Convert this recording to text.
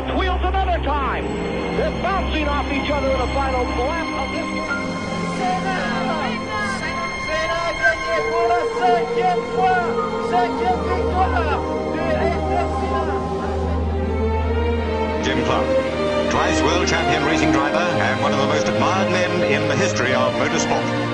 Wheels another time. They're bouncing off each other in the final blast of this. Senna gagné pour la cinquième fois, cinquième victoire de SFCA. Jim Clark, twice world champion racing driver and one of the most admired men in the history of motorsport.